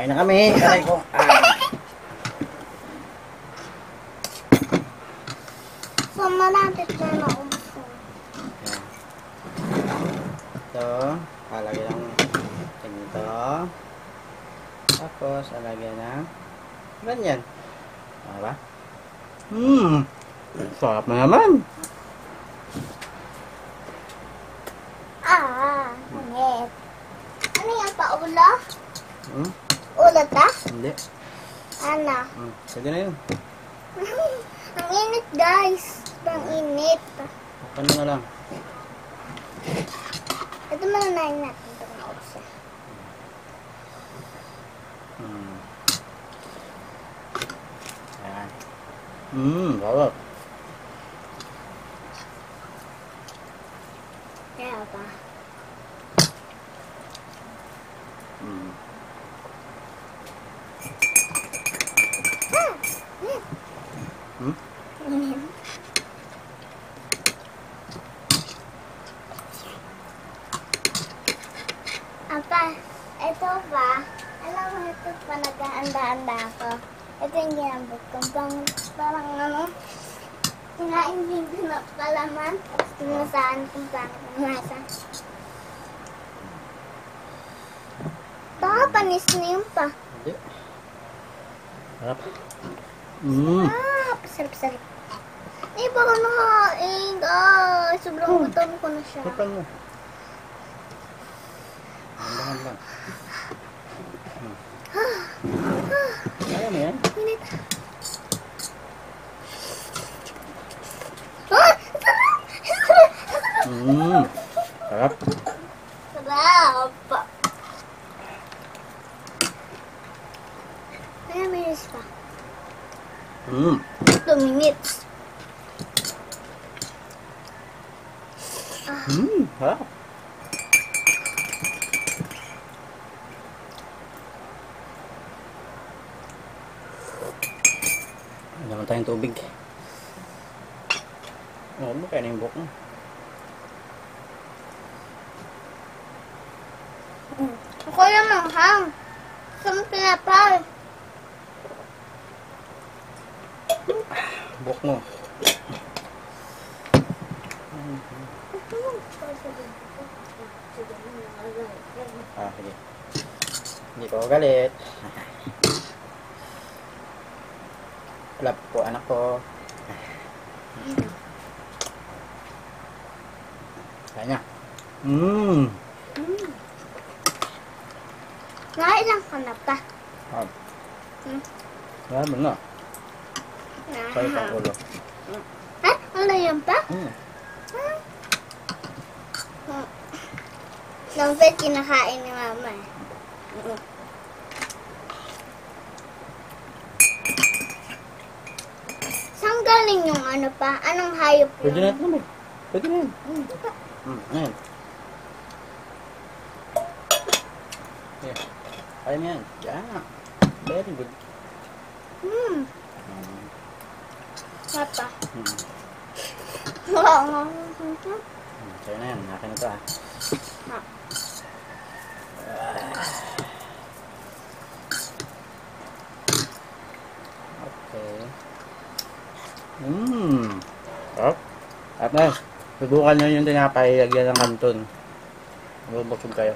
Eh, aray ko. Ah. So, malapit na maubos. Ito, alagay lang ganito. Tapos, alagay ng ganyan. Ano ba? Hmm, sarap na naman. Ah, init. Ano yan pa, ulo? Hmm, Ulo ta? hindi. Ano? Hmm, pwede na yun. Ang init, guys. Ang init. Ano na lang. Ito mananayin natin uso. Hmm. Ayan. Hmm, sarap. Kaya ba? Hmm. Hmm? Apa, ito ba? Alam mo, ito pa nag-aanda-anda ako. Ito yung ginambot ko. Pang, parang ano, kinain din ko na palaman. Tinasaan kung paano kumasa. Baka panis na yun pa. Hindi. Sarap. Hmm. Ah, sarap-sarap. Eh, baka nakain. Ah, sobrang gutom ko na siya. Tikman mo. Handahan lang. Hmm. Kaya mo yan? Minit. Ah! Sarap! Hmm. Sarap. Sarap! Kaya pa. Hmm. 2 minutes. Hmm. Sarap. Ano naman tayong tubig. Ano mo kaya na yung buhok mo? Ako yung manghang. Sa pinapal. Buhok mo. Ah, sige. Hindi ko galit. Love po anak ko. Kaya niya. Mmm. Nakailang ka na pa. Ah. Hmm. Wala mo na. Sa'yo pang ulo. Ha? Ano yan pa? Hmm. Hmm. Dapat kinakain ni mama eh. Saan galing yung ano pa? Anong hayop Pwede na yun? ito naman. Pwede na yun. Hmm. Ayan. Yeah. Kaya mo yan. Yeah. Very good. Hmm. Hmm. Papa. Hmm. Wala nga. Hmm. Sa'yo na yan. Akin ito ah. Ah. Okay. Mmm. Sarap. At na, subukan nyo yung tinapay, lagyan ng kanton. Mabubusog kayo.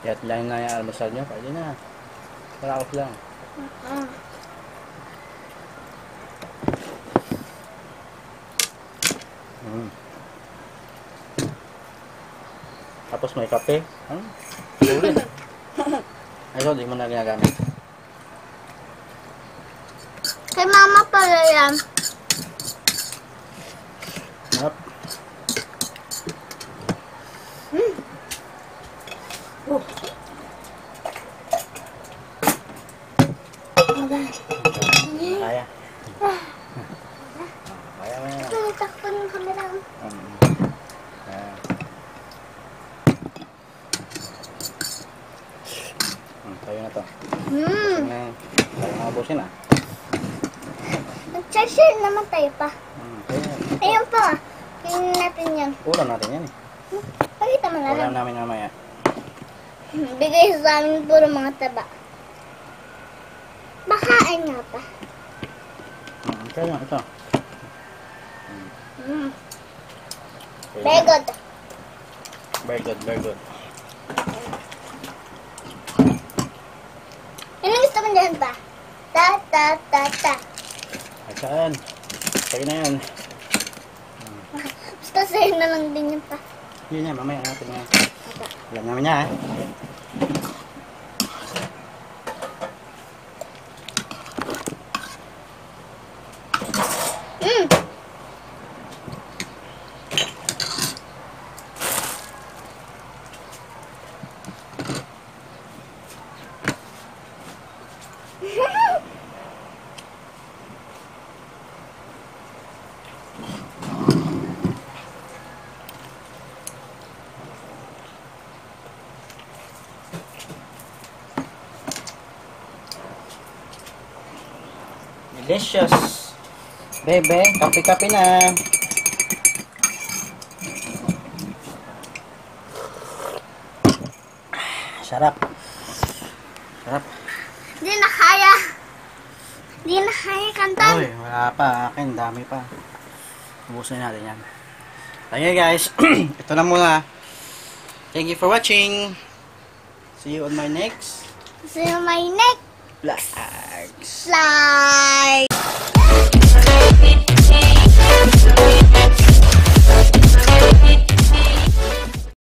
Kaya lang na yung almusal nyo, pwede na. Paraos lang. Ah. Mm. Tapos may kape. Ano? Ulit. Ay, so, di mo na ginagamit. Kay mama pala yan. Sarap. Kaya. Kaya yan. Tinitakpan yung camera. Um, ah. Hmm, tayo na to. Hmm. Tayo na ubusin ah. Nag-share naman tayo pa. Hmm, tayo na. Ayun pa. Tingnan natin yan. Ulam natin yan eh. Pakita mo na Ulam lang. namin mamaya. Bigay sa amin puro mga taba. Kain nga pa. Hmm, kaya ito. Mm. Very good. Very good, very good. Ano gusto mo dyan pa? Ta, ta, ta, ta. Ay, saan? Sa'yo na yan. Basta sa'yo na lang din yun pa. Yun yan, mamaya natin yan. Alam namin niya, eh. Delicious. Bebe, kape-kape na. Sarap. Sarap. Hindi na kaya. Hindi na kaya kantan. Uy, wala pa. Akin, dami pa. Ubusin natin yan. Ayun guys, ito na muna. Thank you for watching. See you on my next Gusto nyo may neck vlogs. slide.